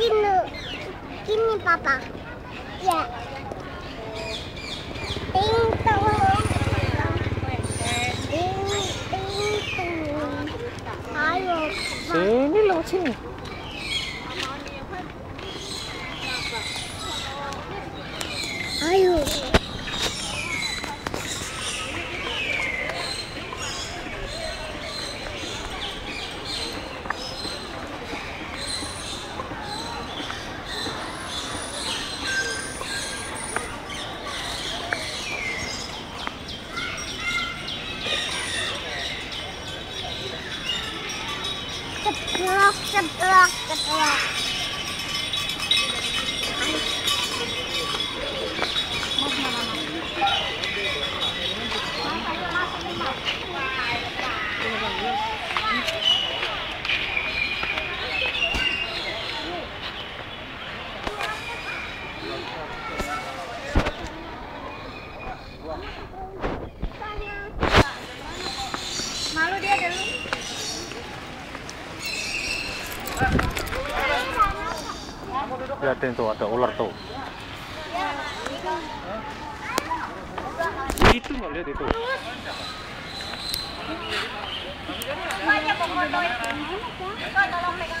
Kinder, kini papa ya. the block, the block, the block. Lihatin tuh ada ular tuh. Itu nggak lihat itu. Banyak pokoknya. Kau tolong pegang tangan.